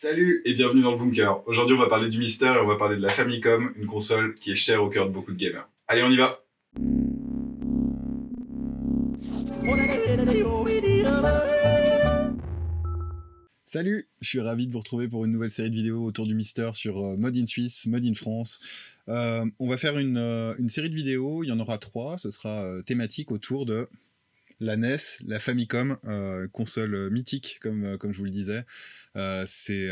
Salut et bienvenue dans le bunker. Aujourd'hui, on va parler du Mister et on va parler de la Famicom, une console qui est chère au cœur de beaucoup de gamers. Allez, on y va Salut, je suis ravi de vous retrouver pour une nouvelle série de vidéos autour du Mister sur euh, Mode in Suisse, Mode in France. Euh, on va faire euh, une, série de vidéos, il y en aura trois, ce sera thématique autour de la NES, la Famicom, euh, console mythique, comme, euh, comme je vous le disais. Euh, c'est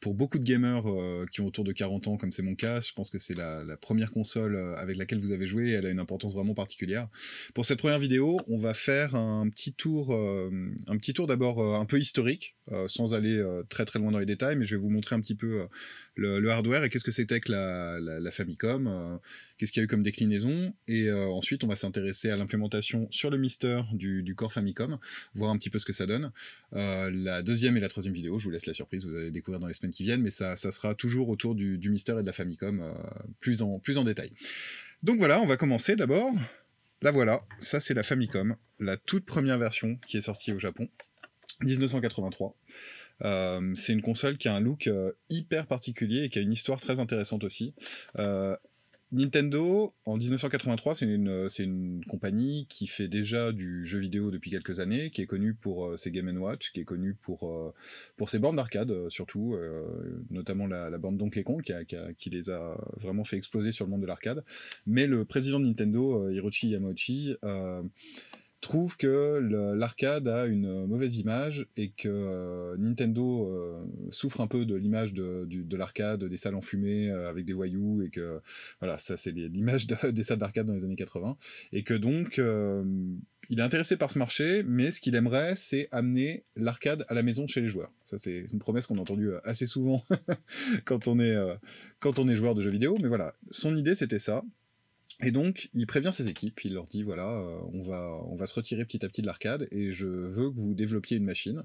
pour beaucoup de gamers qui ont autour de 40 ans, comme c'est mon cas, je pense que c'est la, première console avec laquelle vous avez joué, elle a une importance vraiment particulière. Pour cette première vidéo, on va faire un petit tour, un petit tour d'abord un peu historique, sans aller très très loin dans les détails, mais je vais vous montrer un petit peu le, hardware et qu'est-ce que c'était que la, la Famicom, qu'est-ce qu'il y a eu comme déclinaison, et ensuite on va s'intéresser à l'implémentation sur le Mister du, corps Famicom, voir un petit peu ce que ça donne. Euh, la deuxième et la troisième vidéo, je vous laisse la surprise, vous allez découvrir dans les semaines qui viennent, mais ça, sera toujours autour du, du Mister et de la Famicom, euh, plus, en, plus en détail. Donc voilà, on va commencer d'abord. La voilà, ça c'est la Famicom, la toute première version qui est sortie au Japon, 1983. Euh, c'est une console qui a un look hyper particulier et qui a une histoire très intéressante aussi. Nintendo, en 1983, c'est une, une, compagnie qui fait déjà du jeu vidéo depuis quelques années, qui est connue pour euh, ses Game Watch, qui est connue pour, euh, pour ses bornes d'arcade euh, surtout, notamment la, la, borne Donkey Kong qui, qui, les a vraiment fait exploser sur le monde de l'arcade. Mais le président de Nintendo, Hiroshi Yamauchi, trouve que l'arcade a une mauvaise image et que euh, Nintendo euh, souffre un peu de l'image de, l'arcade, des salles enfumées euh, avec des voyous et que voilà, ça c'est l'image des salles d'arcade dans les années 80 et que donc il est intéressé par ce marché, mais ce qu'il aimerait, c'est amener l'arcade à la maison chez les joueurs. Ça, c'est une promesse qu'on a entendue assez souvent quand, on est, quand on est joueur de jeux vidéo. Mais voilà, son idée, c'était ça. Et donc, il prévient ses équipes, il leur dit voilà, euh, on, va, se retirer petit à petit de l'arcade et je veux que vous développiez une machine.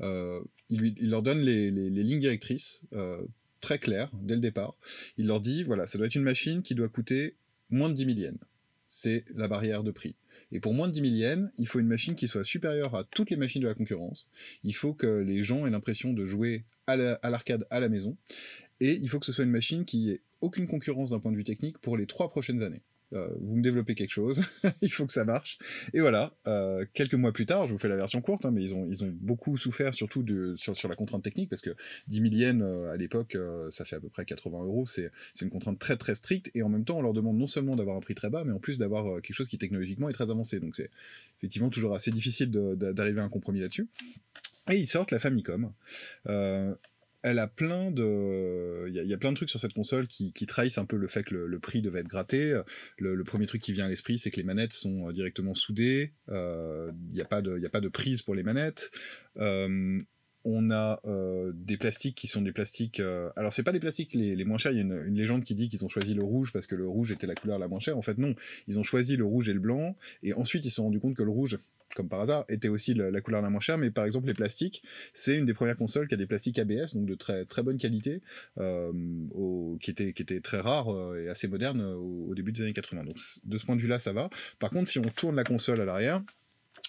Euh, il, leur donne les, lignes directrices euh, très claires dès le départ. Il leur dit voilà, ça doit être une machine qui doit coûter moins de 10 000 yens. C'est la barrière de prix. Et pour moins de 10 000 yens, il faut une machine qui soit supérieure à toutes les machines de la concurrence. Il faut que les gens aient l'impression de jouer à l'arcade à la maison. Et il faut que ce soit une machine qui ait aucune concurrence d'un point de vue technique pour les trois prochaines années. Euh, vous me développez quelque chose, il faut que ça marche. Et voilà, euh, quelques mois plus tard, je vous fais la version courte, hein, mais ils ont, ils ont beaucoup souffert, surtout de, sur, la contrainte technique, parce que 10 000 yens euh, à l'époque, ça fait à peu près 80 euros, c'est une contrainte très très stricte, et en même temps, on leur demande non seulement d'avoir un prix très bas, mais en plus d'avoir quelque chose qui technologiquement est très avancé. Donc c'est effectivement toujours assez difficile d'arriver à un compromis là-dessus. Et ils sortent la Famicom elle a plein de, il y, a plein de trucs sur cette console qui, trahissent un peu le fait que le, prix devait être gratté. Le, premier truc qui vient à l'esprit, c'est que les manettes sont euh, directement soudées. Euh, il n'y a pas de, a pas de prise pour les manettes. Euh, on a des plastiques qui sont des plastiques. alors c'est pas des plastiques les, moins chers. Il y a une, légende qui dit qu'ils ont choisi le rouge parce que le rouge était la couleur la moins chère. En fait non, ils ont choisi le rouge et le blanc et ensuite ils se sont rendus compte que le rouge comme par hasard, était aussi la, couleur la moins chère, mais par exemple les plastiques, c'est une des premières consoles qui a des plastiques ABS, donc de très très bonne qualité, euh, qui était qui était très rare euh, et assez moderne euh, au, début des années 80. Donc de ce point de vue-là, ça va. Par contre, si on tourne la console à l'arrière,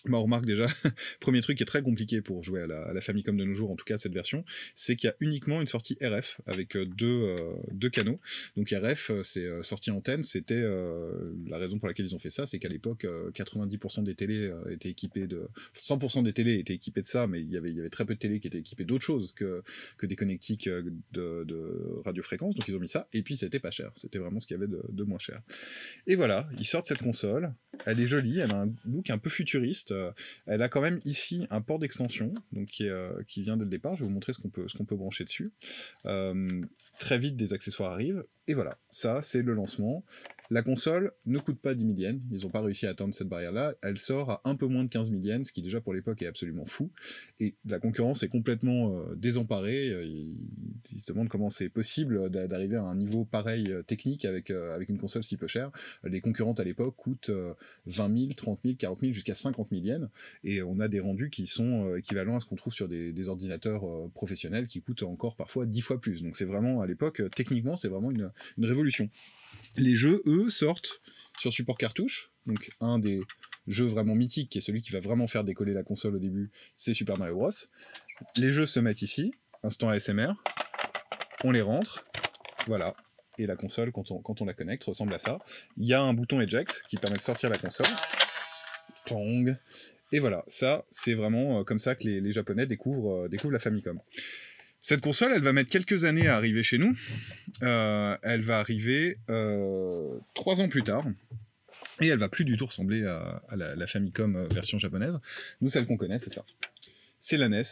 bah, on remarque déjà, premier truc qui est très compliqué pour jouer à la, à la, Famicom de nos jours, en tout cas cette version, c'est qu'il y a uniquement une sortie RF avec euh, deux, euh, deux canaux. Donc RF, euh, c'est sortie antenne, c'était la raison pour laquelle ils ont fait ça, c'est qu'à l'époque, 90% des télés étaient équipées de... 100% des télés étaient équipées de ça, mais il y avait, très peu de télés qui étaient équipées d'autres choses que, des connectiques de, de radiofréquence, donc ils ont mis ça, et puis c'était pas cher, c'était vraiment ce qu'il y avait de moins cher. Et voilà, ils sortent cette console, elle est jolie, elle a un look un peu futuriste, euh, elle a quand même ici un port d'extension, euh, qui, vient dès le départ. Je vais vous montrer ce qu'on peut, ce qu'on peut brancher dessus. Euh, très vite, des accessoires arrivent. Et voilà, ça c'est le lancement. La console ne coûte pas 10 000 yens, ils n'ont pas réussi à atteindre cette barrière-là, elle sort à un peu moins de 15 000 yens, ce qui déjà pour l'époque est absolument fou, et la concurrence est complètement euh, désemparée, euh, ils, se demandent comment c'est possible d'arriver à un niveau pareil euh, technique avec, avec une console si peu chère? Les concurrentes à l'époque coûtent 20 000, 30 000, 40 000, jusqu'à 50 000 yens, et on a des rendus qui sont équivalents à ce qu'on trouve sur des, ordinateurs professionnels qui coûtent encore parfois 10 fois plus. Donc c'est vraiment, à l'époque, techniquement, c'est vraiment une, une révolution. Les jeux, eux, sortent sur support cartouche. Donc un des jeux vraiment mythiques, qui est celui qui va vraiment faire décoller la console au début, c'est Super Mario Bros. Les jeux se mettent ici. instant ASMR. On les rentre. Voilà. Et la console, quand on, quand on la connecte, ressemble à ça. Il y a un bouton eject qui permet de sortir la console. Tong. Et voilà, ça, c'est vraiment euh, comme ça que les, Japonais découvrent, euh, découvrent la Famicom. Cette console, elle va mettre quelques années à arriver chez nous. Euh, elle va arriver trois ans plus tard. Et elle va plus du tout ressembler à, la, Famicom version japonaise. Nous, celle qu'on connaît, c'est ça. C'est la NES,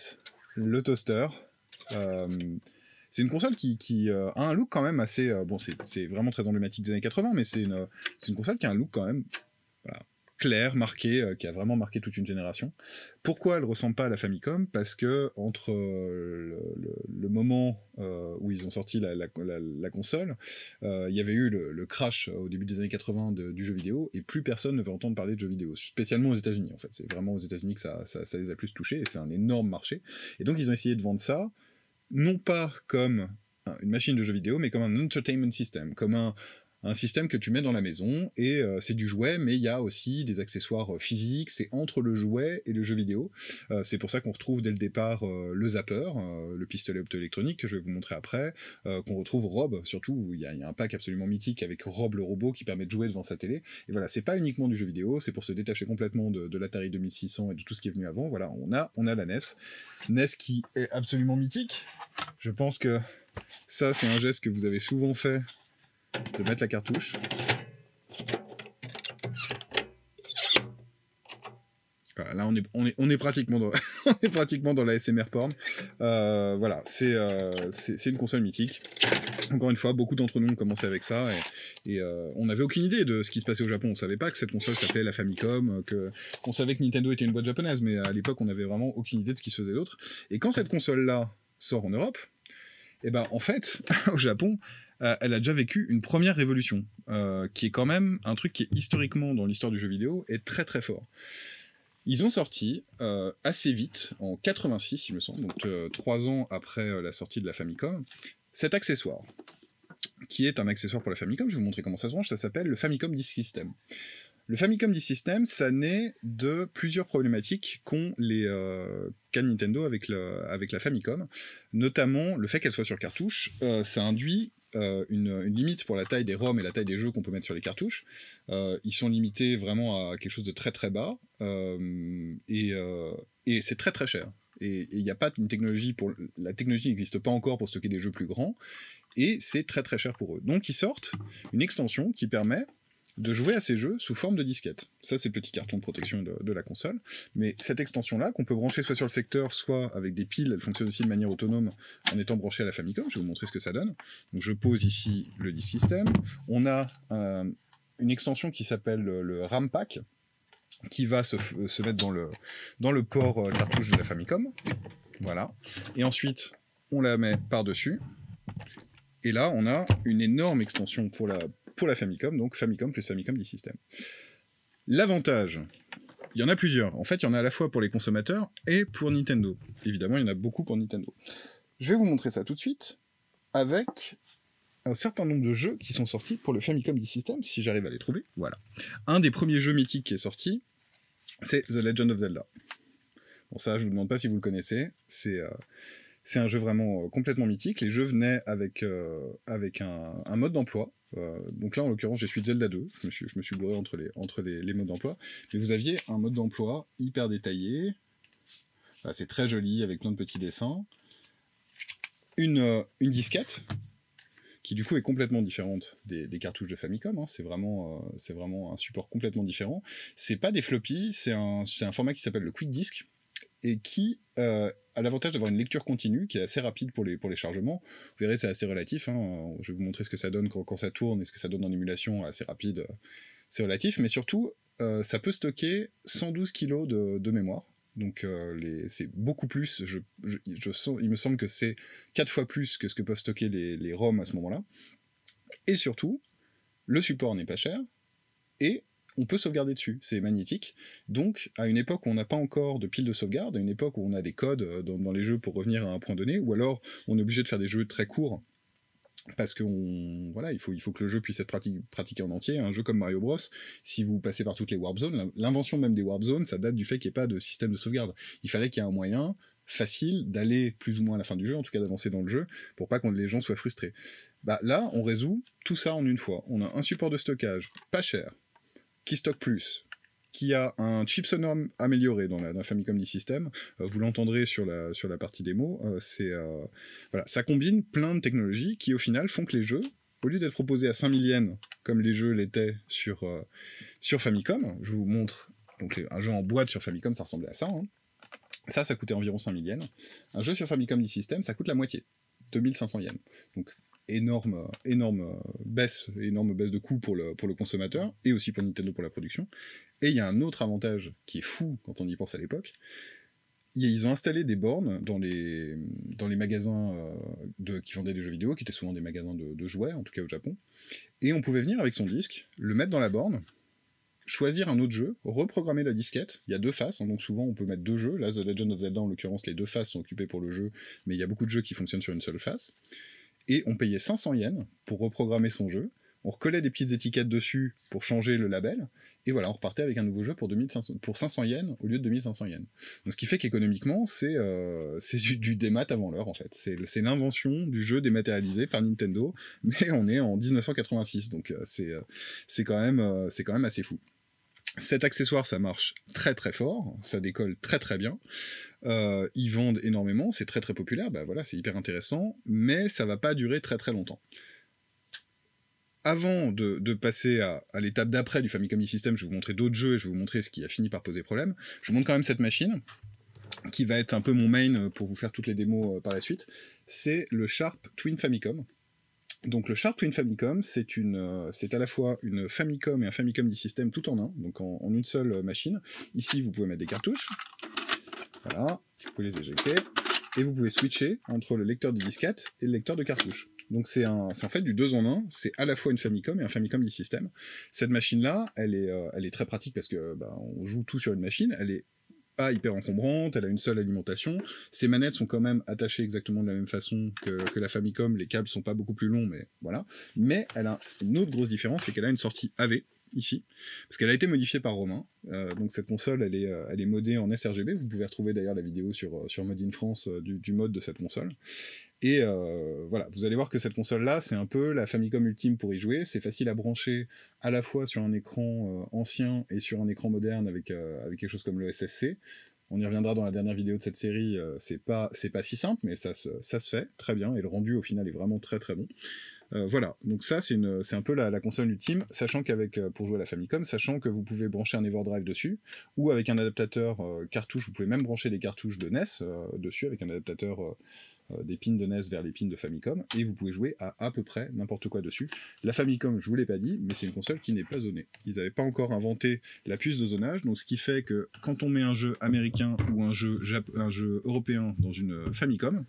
le toaster. c'est une console qui, a un look quand même assez... bon, c'est vraiment très emblématique des années 80, mais c'est une, une, console qui a un look quand même voilà, clair, marqué, euh, qui a vraiment marqué toute une génération. Pourquoi elle ressemble pas à la Famicom? Parce que entre euh, le, moment euh, où ils ont sorti la, console, il y avait eu le, crash au début des années 80 du jeu vidéo, et plus personne ne veut entendre parler de jeux vidéo, spécialement aux États-Unis en fait. C'est vraiment aux États-Unis que ça, ça, les a plus touchés, et c'est un énorme marché. Et donc ils ont essayé de vendre ça, non pas comme une machine de jeux vidéo, mais comme un entertainment system, comme un, un système que tu mets dans la maison et euh, c'est du jouet, mais il y a aussi des accessoires euh, physiques. C'est entre le jouet et le jeu vidéo. Euh, c'est pour ça qu'on retrouve dès le départ le zapper, le pistolet optoélectronique que je vais vous montrer après, qu'on retrouve Rob surtout. Il y, a, un pack absolument mythique avec Rob le robot qui permet de jouer devant sa télé. Et voilà, c'est pas uniquement du jeu vidéo, c'est pour se détacher complètement de, de l'Atari 2600 et de tout ce qui est venu avant. Voilà, on a, on a la NES, NES qui est absolument mythique. Je pense que ça, c'est un geste que vous avez souvent fait de mettre la cartouche. là, on est, on est, on est pratiquement dans, on est pratiquement dans la SMR porn. Euh, voilà, euh, c'est, c'est, une console mythique. Encore une fois, beaucoup d'entre nous ont commencé avec ça et, euh, on n'avait aucune idée de ce qui se passait au Japon. On savait pas que cette console s'appelait la Famicom, que qu'on savait que Nintendo était une boîte japonaise, mais à l'époque, on n'avait vraiment aucune idée de ce qui se faisait d'autre. Et quand cette console-là sort en Europe, et eh ben en fait, au Japon, euh, elle a déjà vécu une première révolution, euh, qui est quand même un truc qui est historiquement dans l'histoire du jeu vidéo est très très fort. Ils ont sorti euh, assez vite, en 86 il me semble, donc trois ans après la sortie de la Famicom, cet accessoire, qui est un accessoire pour la Famicom, je vais vous montrer comment ça se branche, ça s'appelle le Famicom Disk System. Le Famicom Disk System, ça naît de plusieurs problématiques qu'ont les euh, Nintendo avec, avec la Famicom, notamment le fait qu'elle soit sur cartouche, ça induit euh, une, limite pour la taille des ROM et la taille des jeux qu'on peut mettre sur les cartouches. Euh, ils sont limités vraiment à quelque chose de très très bas euh, et, et c'est très très cher. Et il n'y a pas une technologie pour la technologie n'existe pas encore pour stocker des jeux plus grands et c'est très très cher pour eux. Donc ils sortent une extension qui permet de jouer à ces jeux sous forme de disquette. Ça, c'est le petit carton de protection de, la console. Mais cette extension-là, qu'on peut brancher soit sur le secteur, soit avec des piles, elle fonctionne aussi de manière autonome en étant branchée à la Famicom. Je vais vous montrer ce que ça donne. Donc, je pose ici le disk system. On a euh, une extension qui s'appelle le, RAM Pack, qui va se, mettre dans le, dans le port euh, cartouche de la Famicom. Voilà. Et ensuite, on la met par-dessus. Et là, on a une énorme extension pour la, pour la Famicom, donc Famicom plus Famicom du système. L'avantage, il y en a plusieurs. En fait, il y en a à la fois pour les consommateurs et pour Nintendo. Évidemment, il y en a beaucoup pour Nintendo. Je vais vous montrer ça tout de suite avec un certain nombre de jeux qui sont sortis pour le Famicom du système, si j'arrive à les trouver. Voilà. Un des premiers jeux mythiques qui est sorti, c'est The Legend of Zelda. Bon, ça, je vous demande pas si vous le connaissez. C'est euh, c'est un jeu vraiment euh, complètement mythique. Les jeux venaient avec, euh, avec un, mode d'emploi. Euh, donc là, en l'occurrence, j'ai suis Zelda 2. Je me suis, je me suis bourré entre les, entre les, modes d'emploi. Mais vous aviez un mode d'emploi hyper détaillé. c'est très joli, avec plein de petits dessins. Une, une disquette, qui du coup est complètement différente des, cartouches de Famicom. Hein. C'est vraiment, c'est vraiment un support complètement différent. C'est pas des floppies, c'est un, un, format qui s'appelle le Quick Disk et qui euh, a l'avantage d'avoir une lecture continue qui est assez rapide pour les, pour les chargements. Vous verrez, c'est assez relatif. Hein. Je vais vous montrer ce que ça donne quand, ça tourne et ce que ça donne en émulation, assez rapide. C'est relatif, mais surtout, euh, ça peut stocker 112 kg de, mémoire. Donc euh, c'est beaucoup plus, je, sens, il me semble que c'est 4 fois plus que ce que peuvent stocker les, les ROM à ce moment-là. Et surtout, le support n'est pas cher, et on peut sauvegarder dessus, c'est magnétique. Donc, à une époque où on n'a pas encore de pile de sauvegarde, à une époque où on a des codes euh, dans, les jeux pour revenir à un point donné, ou alors on est obligé de faire des jeux très courts parce que voilà, il faut, que le jeu puisse être pratiqué en entier. Un jeu comme Mario Bros, si vous passez par toutes les warp zones, l'invention même des warp zones, ça date du fait qu'il n'y ait pas de système de sauvegarde. Il fallait qu'il y ait un moyen facile d'aller plus ou moins à la fin du jeu, en tout cas d'avancer dans le jeu, pour pas que les gens soient frustrés. Bah là, on résout tout ça en une fois. On a un support de stockage pas cher, qui stocke plus, qui a un chip sonore amélioré dans la, Famicom D-System. Euh, vous l'entendrez sur la, sur la partie démo. Euh, c'est, euh, voilà, ça combine plein de technologies qui, au final, font que les jeux, au lieu d'être proposés à 5000 yens, comme les jeux l'étaient sur, sur Famicom, je vous montre donc un jeu en boîte sur Famicom, ça ressemblait à ça. Hein. Ça, ça coûtait environ 5000 yens. Un jeu sur Famicom D-System, ça coûte la moitié, 2500 yens. Énorme, énorme baisse, énorme baisse de coût pour le, pour le consommateur et aussi pour Nintendo pour la production. Et il y a un autre avantage qui est fou quand on y pense à l'époque. Ils ont installé des bornes dans les, dans les magasins euh, de, qui vendaient des jeux vidéo, qui étaient souvent des magasins de, jouets, en tout cas au Japon. Et on pouvait venir avec son disque, le mettre dans la borne, choisir un autre jeu, reprogrammer la disquette. Il y a deux faces, hein, donc souvent on peut mettre deux jeux. Là, The Legend of Zelda, en l'occurrence, les deux faces sont occupées pour le jeu, mais il y a beaucoup de jeux qui fonctionnent sur une seule face. Et on payait 500 yens pour reprogrammer son jeu on recollait des petites étiquettes dessus pour changer le label, et voilà, on repartait avec un nouveau jeu pour, 2500, pour 500 yens au lieu de 2500 yens. Donc ce qui fait qu'économiquement, c'est euh, du, du, démat avant l'heure, en fait. C'est l'invention du jeu dématérialisé par Nintendo, mais on est en 1986, donc euh, euh, c'est quand, même, quand même assez fou. Cet accessoire, ça marche très très fort, ça décolle très très bien. ils vendent énormément, c'est très très populaire, bah voilà, c'est hyper intéressant, mais ça va pas durer très très longtemps avant de, passer à, l'étape d'après du Famicom E-System, je vais vous montrer d'autres jeux et je vais vous montrer ce qui a fini par poser problème. Je vous montre quand même cette machine, qui va être un peu mon main pour vous faire toutes les démos euh, par la suite. C'est le Sharp Twin Famicom. Donc le Sharp Twin Famicom, c'est euh, à la fois une Famicom et un Famicom E-System tout en un, donc en, une seule euh, machine. Ici, vous pouvez mettre des cartouches. Voilà, vous pouvez les éjecter. Et vous pouvez switcher entre le lecteur de disquette et le lecteur de cartouche. Donc c'est en fait du 2 en 1, c'est à la fois une Famicom et un Famicom e-System. Cette machine-là, elle, est, euh, elle est très pratique parce que bah, on joue tout sur une machine, elle est pas hyper encombrante, elle a une seule alimentation. Ses manettes sont quand même attachées exactement de la même façon que, la Famicom, les câbles sont pas beaucoup plus longs, mais voilà. Mais elle a une autre grosse différence, c'est qu'elle a une sortie AV, ici, parce qu'elle a été modifiée par Romain. Euh, donc cette console, elle est, euh, elle est modée en sRGB. Vous pouvez retrouver d'ailleurs la vidéo sur, sur Mode in France du, mode de cette console. Et euh, voilà, vous allez voir que cette console-là, c'est un peu la Famicom ultime pour y jouer. C'est facile à brancher à la fois sur un écran euh, ancien et sur un écran moderne avec, euh, quelque chose comme le SSC. On y reviendra dans la dernière vidéo de cette série, c'est pas, si simple, mais ça se fait très bien, et le rendu au final est vraiment très très bon. Voilà, donc ça c'est un peu la, console ultime, sachant qu'avec pour jouer à la Famicom, sachant que vous pouvez brancher un Everdrive dessus, ou avec un adaptateur cartouche, vous pouvez même brancher des cartouches de NES dessus avec un adaptateur euh, des pins de NES vers les pins de Famicom, et vous pouvez jouer à à peu près n'importe quoi dessus. La Famicom, je vous l'ai pas dit, mais c'est une console qui n'est pas zonée. Ils n'avaient pas encore inventé la puce de zonage, donc ce qui fait que quand on met un jeu américain ou un jeu, un jeu européen dans une Famicom,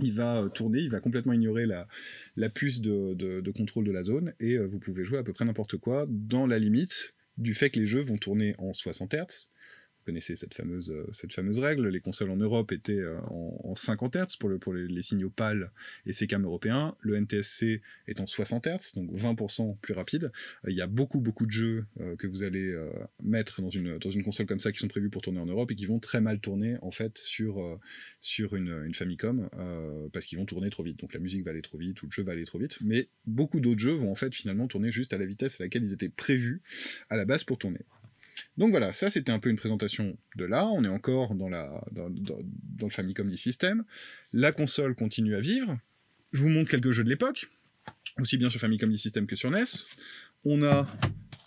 il va euh, tourner, il va complètement ignorer la, puce de, de, contrôle de la zone, et euh, vous pouvez jouer à peu près n'importe quoi, dans la limite du fait que les jeux vont tourner en 60 Hz, connaissez cette fameuse, euh, cette fameuse règle. Les consoles en Europe étaient euh, en, 50 Hz pour, le, pour les, signaux PAL et CCAM européens. Le NTSC est en 60 Hz, donc 20% plus rapide. Euh, il y a beaucoup, beaucoup de jeux que vous allez mettre dans une, dans une console comme ça qui sont prévus pour tourner en Europe et qui vont très mal tourner en fait sur, sur une, une Famicom parce qu'ils vont tourner trop vite. Donc la musique va aller trop vite ou le jeu va aller trop vite. Mais beaucoup d'autres jeux vont en fait finalement tourner juste à la vitesse à laquelle ils étaient prévus à la base pour tourner. Donc voilà, ça c'était un peu une présentation de là, on est encore dans, la, dans, le Famicom système. La console continue à vivre. Je vous montre quelques jeux de l'époque, aussi bien sur Famicom système que sur NES. On a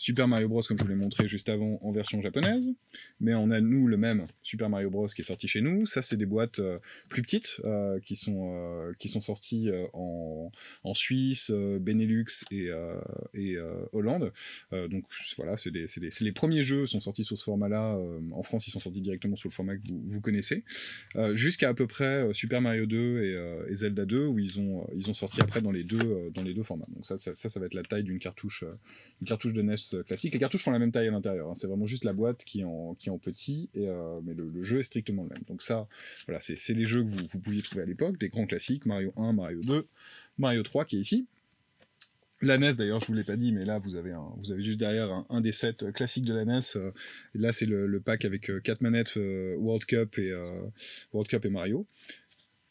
Super Mario Bros, comme je vous l'ai montré juste avant, en version japonaise. Mais on a, nous, le même Super Mario Bros qui est sorti chez nous. Ça, c'est des boîtes euh, plus petites euh, qui, sont, euh, qui sont sorties en, en, Suisse, Benelux et, et Hollande. donc voilà, c'est les premiers jeux sont sortis sous ce format-là. en France, ils sont sortis directement sous le format que vous, connaissez. Jusqu'à à peu près Super Mario 2 et, Zelda 2, où ils ont, ils ont sorti après dans les deux, dans les deux formats. Donc ça, ça, ça, va être la taille d'une cartouche, une cartouche de NES licence classique. Les cartouches font la même taille à l'intérieur. Hein. C'est vraiment juste la boîte qui est en, petit, et, mais le, jeu est strictement le même. Donc ça, voilà, c'est les jeux que vous, pouviez trouver à l'époque, des grands classiques, Mario 1, Mario 2, Mario 3 qui est ici. La NES, d'ailleurs, je vous l'ai pas dit, mais là, vous avez, vous avez juste derrière un, des sets classiques de la NES. Euh, là, c'est le, pack avec 4 euh, manettes euh, World Cup et World Cup et Mario.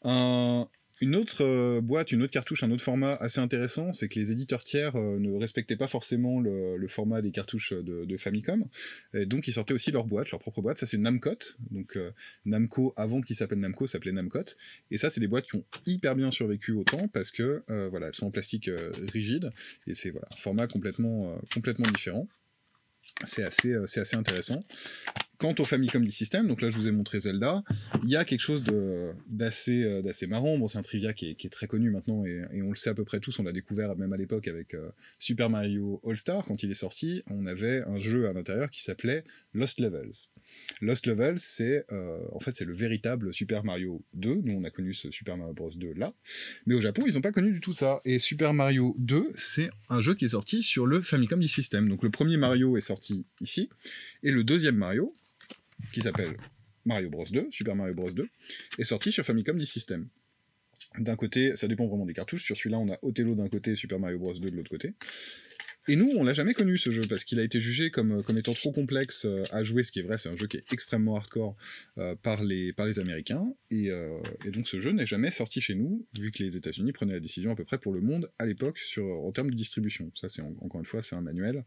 Un, une autre euh, boîte, une autre cartouche, un autre format assez intéressant, c'est que les éditeurs tiers euh, ne respectaient pas forcément le, format des cartouches de, Famicom, donc ils sortaient aussi leur boîte, leur propre boîte. Ça c'est Namcot, donc euh, Namco avant qu'il s'appelle Namco s'appelait Namcot, et ça c'est des boîtes qui ont hyper bien survécu au temps parce que voilà, elles sont en plastique rigide et c'est voilà un format complètement complètement différent. C'est assez, c'est assez intéressant. Quant au Famicom System, donc là je vous ai montré Zelda, il y a quelque chose d'assez euh, d'assez marrant. Bon, c'est un trivia qui est, très connu maintenant et, on le sait à peu près tous. On l'a découvert même à l'époque avec euh, Super Mario All Star quand il est sorti. On avait un jeu à l'intérieur qui s'appelait Lost Levels. Lost Levels, c'est euh, en fait c'est le véritable Super Mario 2. Nous on a connu ce Super Mario Bros 2 là, mais au Japon ils n'ont pas connu du tout ça. Et Super Mario 2, c'est un jeu qui est sorti sur le Famicom System. Donc le premier Mario est sorti ici et le deuxième Mario qui s'appelle Mario Bros 2, Super Mario Bros 2, est sorti sur Famicom D-System. D'un côté, ça dépend vraiment des cartouches, sur celui-là on a Othello d'un côté Super Mario Bros 2 de l'autre côté. Et nous, on l'a jamais connu ce jeu parce qu'il a été jugé comme, comme étant trop complexe euh, à jouer, ce qui est vrai, c'est un jeu qui est extrêmement hardcore euh, par, les, Américains. Et, euh, et donc ce jeu n'est jamais sorti chez nous, vu que les États-Unis prenaient la décision à peu près pour le monde à l'époque en termes de distribution. Ça, c'est encore une fois, c'est un manuel.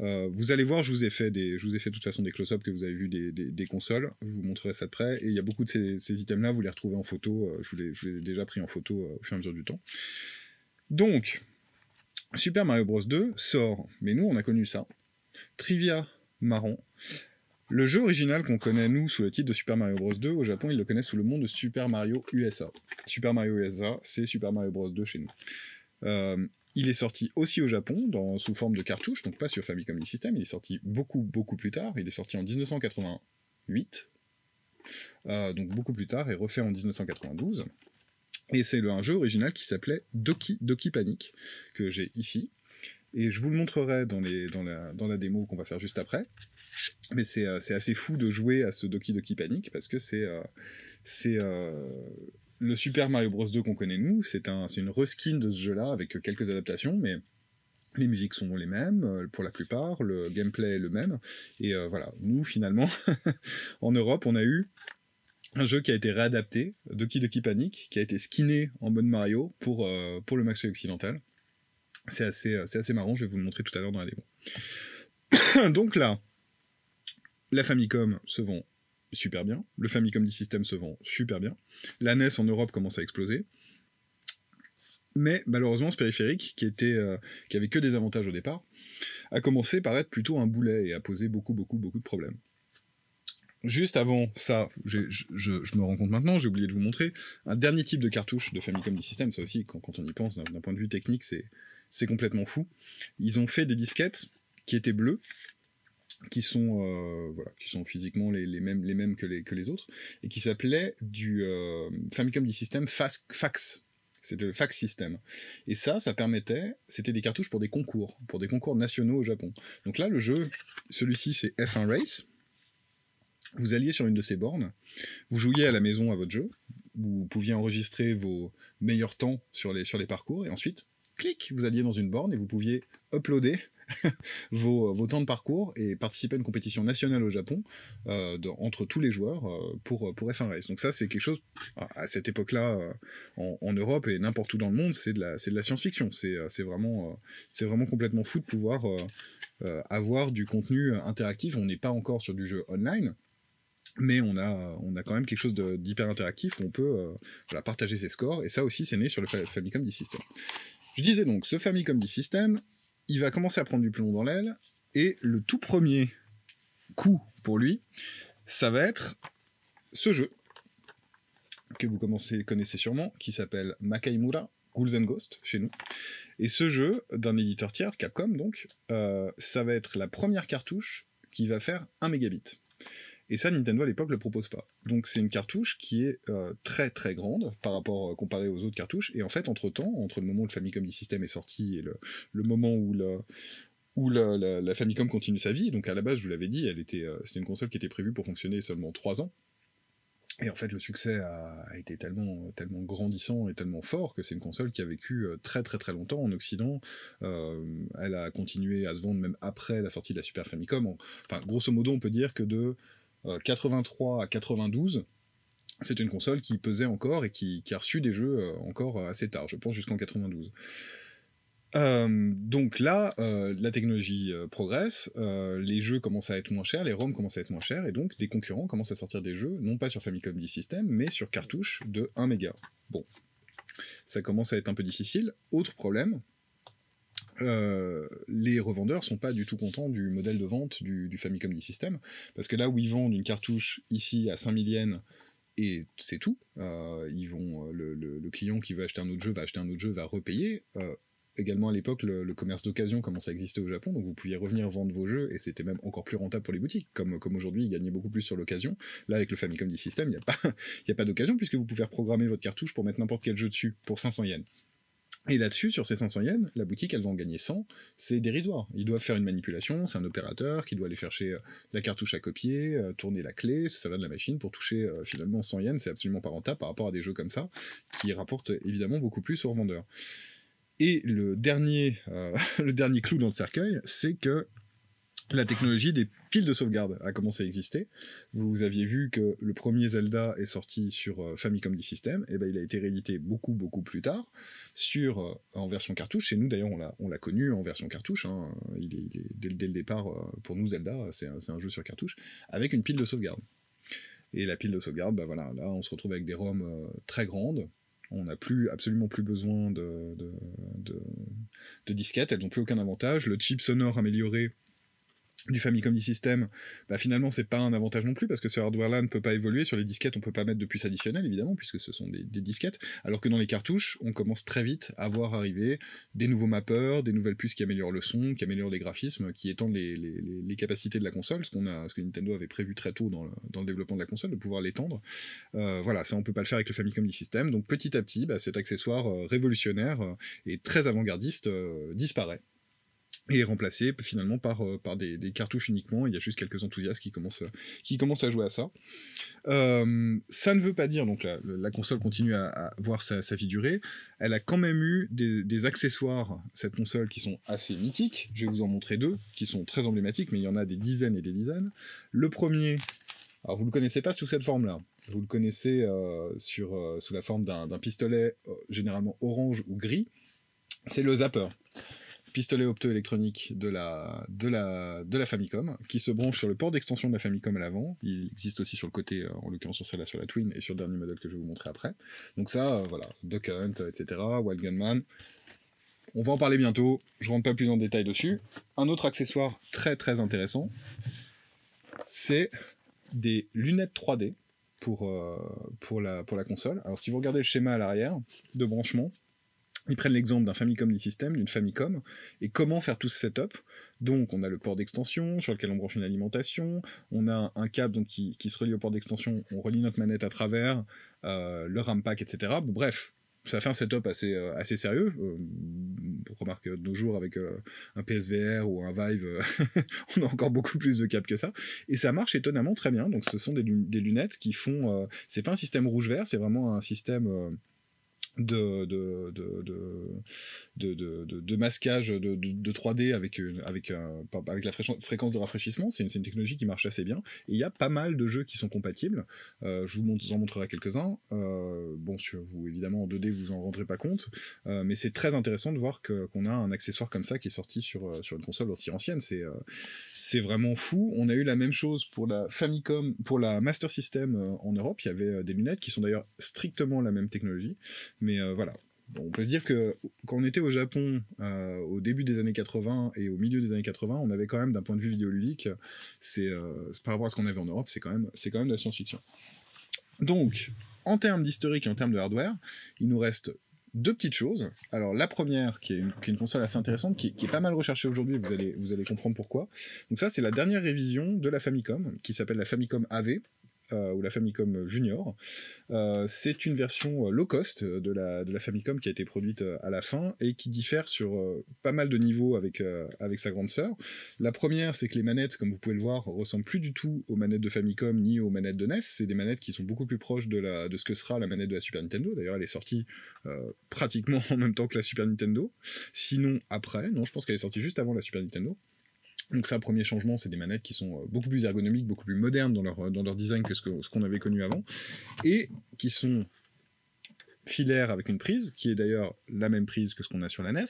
Euh, vous allez voir, je vous ai fait des, je vous ai fait de toute façon des close-up que vous avez vu des, consoles. Je vous montrerai ça de près. Et il y a beaucoup de ces, items-là, vous les retrouvez en photo. Euh, je, vous les, je, les, ai déjà pris en photo euh, au fur et à mesure du temps. Donc, Super Mario Bros 2 sort, mais nous on a connu ça. Trivia marron. Le jeu original qu'on connaît nous sous le titre de Super Mario Bros 2, au Japon ils le connaissent sous le nom de Super Mario USA. Super Mario USA, c'est Super Mario Bros 2 chez nous. Il est sorti aussi au Japon, sous forme de cartouche, donc pas sur Famicom System, il est sorti beaucoup, beaucoup plus tard, il est sorti en 1988, euh, donc beaucoup plus tard, et refait en 1992. Et c'est un jeu original qui s'appelait Doki Doki Panic, que j'ai ici, et je vous le montrerai dans, la, démo qu'on va faire juste après. Mais c'est euh, assez fou de jouer à ce Doki Doki Panic, parce que c'est... Euh, c'est le Super Mario Bros 2 qu'on connaît nous, c'est un, une reskin de ce jeu-là avec quelques adaptations, mais les musiques sont les mêmes euh, pour la plupart, le gameplay est le même, et euh, voilà, nous finalement, en Europe, on a eu un jeu qui a été réadapté, Doki Doki Panic, qui a été skinné en mode Mario pour, euh, pour le Maxi Occidental. C'est assez, assez marrant, je vais vous le montrer tout à l'heure dans la démo. Donc là, la Famicom se vend super bien. Le Famicom D-System se vend super bien. La NES en Europe commence à exploser. Mais malheureusement, ce périphérique, qui, était, euh, qui avait que des avantages au départ, a commencé par être plutôt un boulet et a posé beaucoup, beaucoup, beaucoup de problèmes. Juste avant ça, je, me rends compte maintenant, j'ai oublié de vous montrer, un dernier type de cartouche de Famicom D-System, ça aussi, quand, quand, on y pense, d'un point de vue technique, c'est complètement fou. Ils ont fait des disquettes qui étaient bleues, qui sont, euh, voilà, qui sont physiquement les, mêmes, les mêmes que les, que les autres, et qui s'appelait du euh, Famicom D-System Fax. C'était le fax system. Et ça, ça permettait, c'était des cartouches pour des concours, pour des concours nationaux au Japon. Donc là, le jeu, celui-ci, c'est F1 Race. Vous alliez sur une de ces bornes, vous jouiez à la maison à votre jeu, vous pouviez enregistrer vos meilleurs temps sur les, sur les parcours, et ensuite, clic, vous alliez dans une borne et vous pouviez uploader vos, temps de parcours et participer à une compétition nationale au Japon euh, entre tous les joueurs euh, pour, pour F1 Race. Donc ça, c'est quelque chose, à cette époque-là, euh, en, Europe et n'importe où dans le monde, c'est de la, science-fiction. C'est vraiment, complètement fou de pouvoir avoir du contenu interactif. On n'est pas encore sur du jeu online, mais on a, on a quand même quelque chose d'hyper interactif où on peut partager ses scores, et ça aussi c'est né sur le Famicom D-System. Je disais donc, ce Famicom D-System, il va commencer à prendre du plomb dans l'aile, et le tout premier coup pour lui, ça va être ce jeu, que vous connaissez sûrement, qui s'appelle Makaimura Ghouls and Ghosts, chez nous. Et ce jeu, d'un éditeur tiers, Capcom donc, euh, ça va être la première cartouche qui va faire 1 mégabit. Et ça, Nintendo à l'époque le propose pas. Donc c'est une cartouche qui est euh, très très grande par rapport euh, comparé aux autres cartouches. Et en fait, entre temps, entre le moment où le Famicom D-System est sorti et le, moment où le, où la, Famicom continue sa vie. Donc à la base, je vous l'avais dit, elle était, c'était une console qui était prévue pour fonctionner seulement 3 ans. Et en fait, le succès a, été tellement, tellement grandissant et tellement fort que c'est une console qui a vécu très très très longtemps en Occident. elle a continué à se vendre même après la sortie de la Super Famicom. Enfin, grosso modo, on peut dire que de 83 à 92, c'est une console qui pesait encore et qui, a reçu des jeux encore assez tard, je pense jusqu'en 92. Euh, donc là, euh, la technologie euh, progresse, les jeux commencent à être moins chers, les ROM commencent à être moins chers, et donc des concurrents commencent à sortir des jeux, non pas sur Famicom D System, mais sur cartouches de 1 méga. Bon, ça commence à être un peu difficile. Autre problème, les revendeurs sont pas du tout contents du modèle de vente du, Famicom D System, parce que là où ils vendent une cartouche ici à 5000 yens, et c'est tout, ils vont, le, le, client qui veut acheter un autre jeu va acheter un autre jeu, va repayer également à l'époque, le, commerce d'occasion commençait à exister au Japon, donc vous pouviez revenir vendre vos jeux, et c'était même encore plus rentable pour les boutiques. Comme, comme aujourd'hui, ils gagnaient beaucoup plus sur l'occasion. Là, avec le Famicom D-System, il n'y a pas, a pas d'occasion, puisque vous pouvez reprogrammer votre cartouche pour mettre n'importe quel jeu dessus, pour 500 yens. Et là-dessus, sur ces 500 yens, la boutique, elle va en gagner 100, c'est dérisoire. Ils doivent faire une manipulation, c'est un opérateur qui doit aller chercher euh, la cartouche à copier, euh, tourner la clé, ça va de la machine pour toucher euh, finalement 100 yens, c'est absolument pas rentable par rapport à des jeux comme ça, qui rapportent évidemment beaucoup plus aux revendeurs. Et le dernier, le dernier clou dans le cercueil, c'est que la technologie des piles de sauvegarde a commencé à exister. Vous aviez vu que le premier Zelda est sorti sur euh, Famicom D System, et ben il a été réédité beaucoup beaucoup plus tard sur euh, en version cartouche. Chez nous d'ailleurs on l'a connu en version cartouche. Hein. Il, est, dès, le départ pour nous Zelda c'est un, un, jeu sur cartouche avec une pile de sauvegarde. Et la pile de sauvegarde, bah voilà, là on se retrouve avec des ROM très grandes, on n'a plus absolument plus besoin de, de, disquettes, elles n'ont plus aucun avantage. Le chip sonore amélioré du Famicom D-System, bah finalement c'est pas un avantage non plus parce que ce hardware-là ne peut pas évoluer. Sur les disquettes, on peut pas mettre de puce additionnelle évidemment puisque ce sont des, disquettes, alors que dans les cartouches on commence très vite à voir arriver des nouveaux mappeurs, des nouvelles puces qui améliorent le son, qui améliorent les graphismes, qui étendent les, capacités de la console, ce qu'on a, ce que Nintendo avait prévu très tôt dans le, développement de la console, de pouvoir l'étendre. Euh, voilà, ça on peut pas le faire avec le Famicom D-System, donc petit à petit bah, cet accessoire euh, révolutionnaire euh, et très avant-gardiste disparaît et remplacé finalement par, euh, par des, cartouches uniquement. Il y a juste quelques enthousiastes qui commencent, qui commencent à jouer à ça. Euh, ça ne veut pas dire, donc la, console continue à, voir sa, vie durer. Elle a quand même eu des, accessoires, cette console, qui sont assez mythiques. Je vais vous en montrer deux, qui sont très emblématiques, mais il y en a des dizaines et des dizaines. Le premier, alors vous ne le connaissez pas sous cette forme-là. Vous le connaissez euh, sur, sous la forme d'un pistolet généralement orange ou gris. C'est le zapper pistolet optoélectronique de la, de, la, de la Famicom, qui se branche sur le port d'extension de la Famicom à l'avant. Il existe aussi sur le côté, euh, en l'occurrence sur celle-là, sur la Twin, et sur le dernier modèle que je vais vous montrer après. Donc ça, euh, voilà, Duck Hunt, etc., Wild Gunman. On va en parler bientôt, je rentre pas plus en détail dessus. Un autre accessoire très très intéressant, c'est des lunettes 3D pour, euh, pour, la, pour la console. Alors si vous regardez le schéma à l'arrière de branchement, ils prennent l'exemple d'un Famicom D-System, d'une Famicom, et comment faire tout ce setup. Donc on a le port d'extension sur lequel on branche une alimentation, on a un câble donc, qui, se relie au port d'extension, on relie notre manette à travers, euh, le RAM pack, etc. bref, ça fait un setup assez, euh, assez sérieux. Euh, remarque de nos jours avec un PSVR ou un Vive, on a encore beaucoup plus de câbles que ça. Et ça marche étonnamment très bien. Donc ce sont des, des lunettes qui font... c'est pas un système rouge-vert, c'est vraiment un système de, de, de, de, masquage de, 3D avec, avec, avec la fréquence de rafraîchissement. C'est une, technologie qui marche assez bien. Et il y a pas mal de jeux qui sont compatibles. Euh, je vous en montrerai quelques-uns. Euh, bon, sur vous, évidemment, en 2D, vous en rendrez pas compte. Euh, mais c'est très intéressant de voir qu'on a un accessoire comme ça qui est sorti sur, sur une console aussi ancienne. C'est c'est vraiment fou. On a eu la même chose pour la Famicom, pour la Master System en Europe. Il y avait des lunettes qui sont d'ailleurs strictement la même technologie. Mais euh, voilà. on peut se dire que quand on était au Japon euh, au début des années 80 et au milieu des années 80, on avait quand même, d'un point de vue vidéoludique, euh, par rapport à ce qu'on avait en Europe, c'est quand c'est quand même de la science-fiction. Donc, en termes d'historique et en termes de hardware, il nous reste deux petites choses. Alors la première, qui est une, console assez intéressante, qui, est pas mal recherchée aujourd'hui, vous allez, vous allez comprendre pourquoi. Donc ça, c'est la dernière révision de la Famicom, qui s'appelle la Famicom AV, ou la Famicom Junior. c'est une version low cost de la, de la Famicom qui a été produite à la fin et qui diffère sur pas mal de niveaux avec, avec sa grande sœur. La première, c'est que les manettes, comme vous pouvez le voir, ressemblent plus du tout aux manettes de Famicom ni aux manettes de NES. C'est des manettes qui sont beaucoup plus proches de, la, de ce que sera la manette de la Super Nintendo. D'ailleurs, elle est sortie pratiquement en même temps que la Super Nintendo. Sinon, après, non, je pense qu'elle est sortie juste avant la Super Nintendo. Donc ça, premier changement, c'est des manettes qui sont euh, beaucoup plus ergonomiques, beaucoup plus modernes dans leur, euh, dans leur design que ce qu'on ce avait connu avant, et qui sont filaires avec une prise, qui est d'ailleurs la même prise que ce qu'on a sur la NES,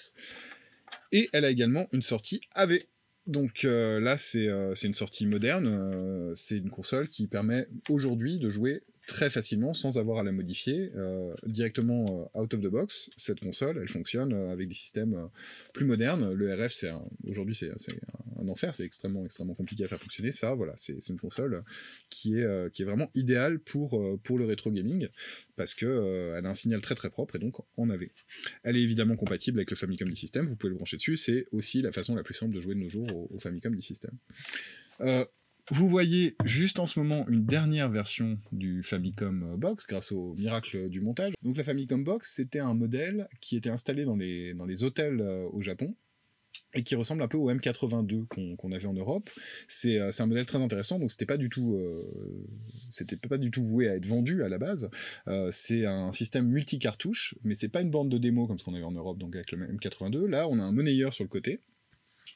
et elle a également une sortie AV. Donc euh, là, c'est une sortie moderne, c'est une console qui permet aujourd'hui de jouer très facilement sans avoir à la modifier euh, directement euh, out of the box. Cette console, elle fonctionne euh, avec des systèmes plus modernes. Le RF, c'est aujourd'hui c'est un, enfer, c'est extrêmement extrêmement compliqué à faire fonctionner. Ça, voilà, c'est une console qui est qui est vraiment idéale pour pour le rétro gaming parce que elle a un signal très très propre et donc en AV. Elle est évidemment compatible avec le Famicom D-System. Vous pouvez le brancher dessus. C'est aussi la façon la plus simple de jouer de nos jours au, Famicom D-System. Vous voyez juste en ce moment une dernière version du Famicom Box grâce au miracle du montage. Donc la Famicom Box, c'était un modèle qui était installé dans les, dans les hôtels euh, au Japon et qui ressemble un peu au M82 qu'on avait en Europe. Euh, c'est un modèle très intéressant, donc c'était pas du tout euh, c'était pas du tout voué à être vendu à la base. c'est un système multi-cartouche, mais c'est pas une bande de démo comme ce qu'on avait en Europe, donc avec le M82. Là, on a un monnayeur sur le côté,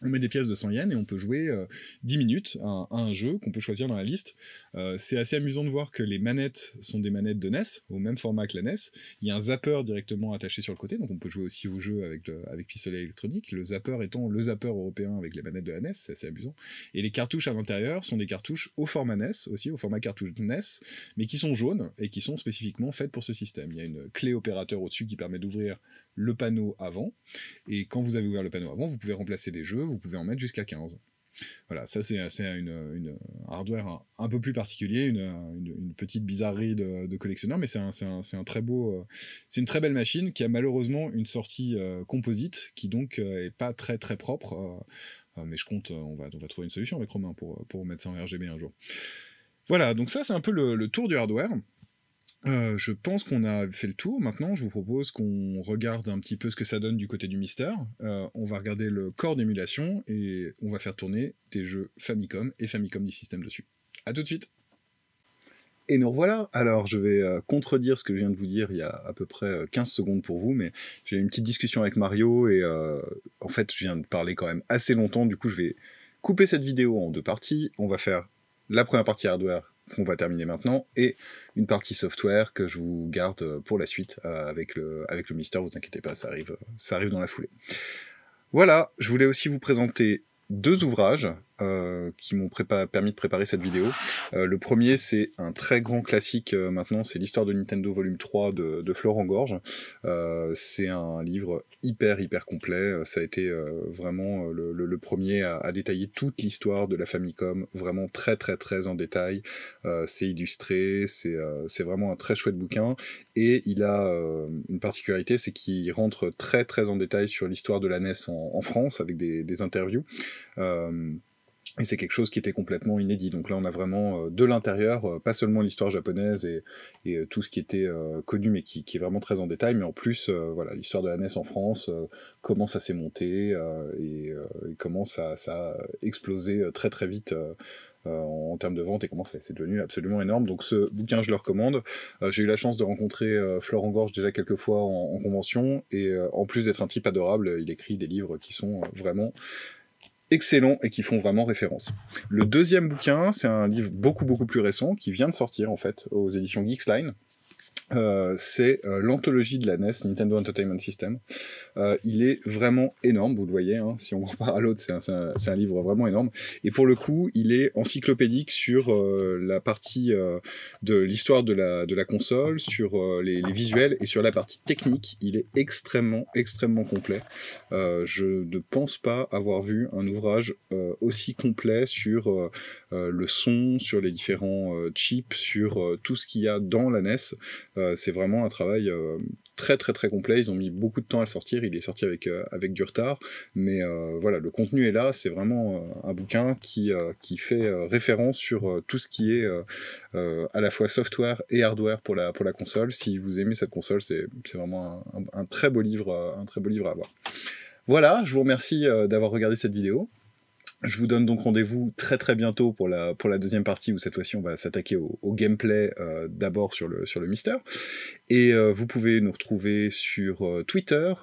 on met des pièces de 100 yens et on peut jouer 10 euh, minutes à, un jeu qu'on peut choisir dans la liste. Euh, c'est assez amusant de voir que les manettes sont des manettes de NES, au même format que la NES. Il y a un zapper directement attaché sur le côté, donc on peut jouer aussi au jeu avec, avec pistolet électronique. Le zapper étant le zapper européen avec les manettes de la NES, c'est assez amusant. Et les cartouches à l'intérieur sont des cartouches au format NES aussi, au format cartouche NES, mais qui sont jaunes et qui sont spécifiquement faites pour ce système. Il y a une clé opérateur au-dessus qui permet d'ouvrir le panneau avant, et quand vous avez ouvert le panneau avant, vous pouvez remplacer des jeux vous pouvez en mettre jusqu'à 15. Voilà, ça c'est une, une, hardware un, peu plus particulier, une, petite bizarrerie de, collectionneur, mais c'est un, un, très beau, euh, c'est une très belle machine qui a malheureusement une sortie euh, composite qui donc euh, est pas très très propre. mais je compte, on va, on va trouver une solution avec Romain pour, pour mettre ça en RGB un jour. Voilà, donc ça c'est un peu le tour du hardware. Euh, je pense qu'on a fait le tour. Maintenant, je vous propose qu'on regarde un petit peu ce que ça donne du côté du mystère. Euh, on va regarder le corps d'émulation et on va faire tourner des jeux Famicom et Famicom du système dessus. A tout de suite et nous revoilà. Alors, je vais euh, contredire ce que je viens de vous dire il y a à peu près 15 secondes pour vous, mais j'ai une petite discussion avec Mario et en fait, je viens de parler quand même assez longtemps. Du coup, je vais couper cette vidéo en deux parties. On va faire la première partie hardware qu'on va terminer maintenant, et une partie software que je vous garde euh, pour la suite euh, avec, le, avec le vous inquiétez pas, ça arrive, ça arrive dans la foulée. Voilà, je voulais aussi vous présenter deux ouvrages euh, qui m'ont permis de préparer cette vidéo. Euh, le premier, c'est un très grand classique euh, maintenant, c'est l'histoire de Nintendo volume 3 de, de Florent Gorge. c'est un livre hyper hyper complet, ça a été vraiment le, premier à, détailler toute l'histoire de la Famicom, vraiment très très très en détail. c'est illustré, c'est vraiment un très chouette bouquin, et il a une particularité, c'est qu'il rentre très très en détail sur l'histoire de la NES en, France, avec des, des interviews. Et c'est quelque chose qui était complètement inédit. Donc là, on a vraiment euh, de l'intérieur, euh, pas seulement l'histoire japonaise et, euh, tout ce qui était connu, mais qui, est vraiment très en détail, mais en plus, voilà, l'histoire de la NES en France, comment ça s'est monté et, comment ça, a explosé très très vite. en termes de vente et comment c'est devenu absolument énorme. Donc ce bouquin, je le recommande. J'ai eu la chance de rencontrer Florent Gorge déjà quelques fois en convention et en plus d'être un type adorable, il écrit des livres qui sont vraiment excellents et qui font vraiment référence. Le deuxième bouquin, c'est un livre beaucoup beaucoup plus récent qui vient de sortir en fait aux éditions Geeksline euh, c'est euh, l'anthologie de la NES, Nintendo Entertainment System. Euh, il est vraiment énorme, vous le voyez, hein, si on compare à l'autre, c'est un, livre vraiment énorme. Et pour le coup, il est encyclopédique sur la partie de l'histoire de la, console, sur les, visuels et sur la partie technique. Il est extrêmement, extrêmement complet. je ne pense pas avoir vu un ouvrage aussi complet sur le son, sur les différents chips, sur tout ce qu'il y a dans la NES. Euh, c'est vraiment un travail euh, très très très complet. Ils ont mis beaucoup de temps à le sortir. Il est sorti avec, avec du retard. Mais voilà, le contenu est là. C'est vraiment un bouquin qui, qui fait référence sur tout ce qui est à la fois software et hardware pour la, pour la console. Si vous aimez cette console, c'est vraiment un, très beau livre, un très beau livre à avoir. Voilà, je vous remercie d'avoir regardé cette vidéo. Je vous donne donc rendez-vous très très bientôt pour la, pour la deuxième partie où cette fois-ci on va s'attaquer au, gameplay euh, d'abord sur le, sur le Mister. Et euh, vous pouvez nous retrouver sur euh, Twitter.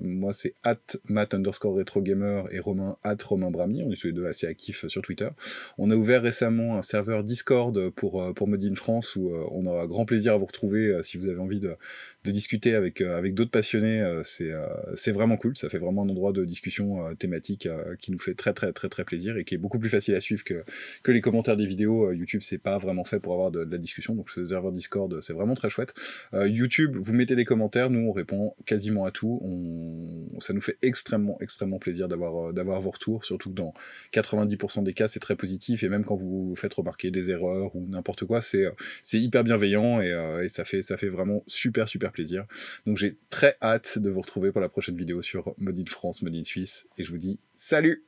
moi c'est at mat underscore retrogamer et Romain at Romain. On est tous les deux assez actifs sur Twitter. On a ouvert récemment un serveur Discord pour, pour Modine France où on aura grand plaisir à vous retrouver si vous avez envie de, de discuter avec, avec d'autres passionnés. c'est vraiment cool. Ça fait vraiment un endroit de discussion thématique qui nous fait très très très très plaisir et qui est beaucoup plus facile à suivre que, que les commentaires des vidéos. Euh, YouTube, c'est pas vraiment fait pour avoir de, la discussion, donc ce serveur Discord, c'est vraiment très chouette. Euh, YouTube, vous mettez des commentaires, nous on répond quasiment à tout. Ça nous fait extrêmement, extrêmement plaisir d'avoir euh, vos retours, surtout que dans 90% des cas, c'est très positif et même quand vous faites remarquer des erreurs ou n'importe quoi, c'est c'est hyper bienveillant et, ça fait vraiment super super plaisir. Donc j'ai très hâte de vous retrouver pour la prochaine vidéo sur Modine France, Modine Suisse et je vous dis salut